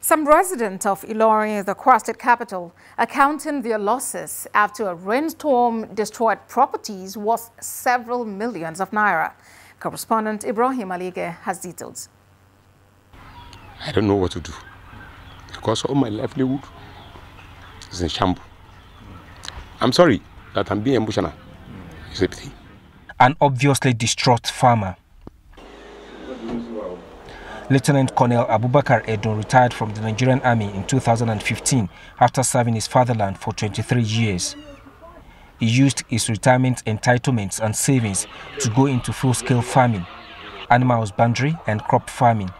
Some residents of Ilorin, the Kwara State capital, are counting their losses after a rainstorm destroyed properties worth several millions of naira. Correspondent Ibrahim Alige has details. I don't know what to do because all my livelihood is in shambles. I'm sorry that I'm being emotional. It's a pity. An obviously distraught farmer Lieutenant Colonel Abubakar Edun retired from the Nigerian Army in 2015 after serving his fatherland for 23 years. He used his retirement entitlements and savings to go into full-scale farming, animal husbandry and crop farming.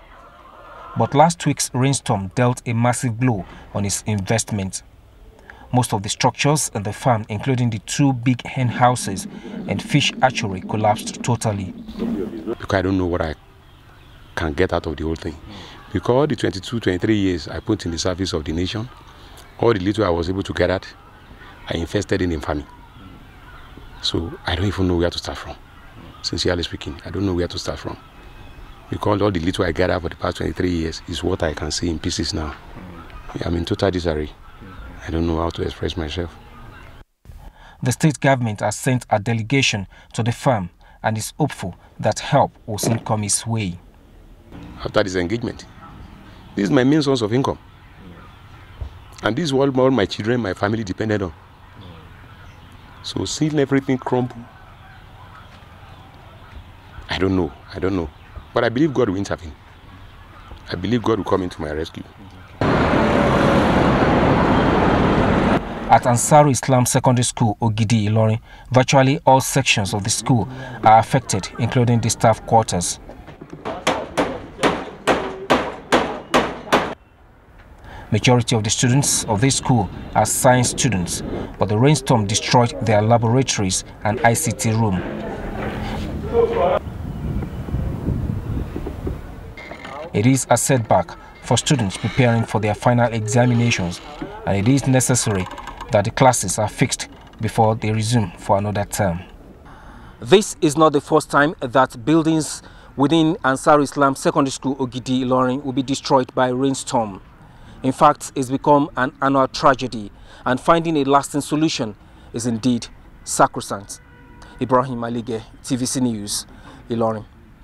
But last week's rainstorm dealt a massive blow on his investment. Most of the structures in the farm, including the two big hen houses and fish hatchery, collapsed totally. Because I don't know what I can get out of the whole thing. Because the 22, 23 years I put in the service of the nation, all the little I was able to get at, I invested in farming. So I don't even know where to start from. Sincerely speaking, I don't know where to start from. Because all the little I gathered for the past 23 years is what I can see in pieces now. I'm in total disarray. I don't know how to express myself. The state government has sent a delegation to the farm and is hopeful that help will soon come its way after this engagement. This is my main source of income. And this is what all my children, my family depended on. So seeing everything crumble, I don't know. I don't know. But I believe God will intervene. I believe God will come into my rescue. At Ansaru Islam Secondary School, Ogidi, Ilorin, virtually all sections of the school are affected, including the staff quarters. Majority of the students of this school are science students, but the rainstorm destroyed their laboratories and ICT room. It is a setback for students preparing for their final examinations, and it is necessary that the classes are fixed before they resume for another term. This is not the first time that buildings within Ansar Islam Secondary School Ogidi Ilorin will be destroyed by rainstorm. In fact, it's become an annual tragedy and finding a lasting solution is indeed sacrosanct. Ibrahim Alige, TVC News, Ilorin.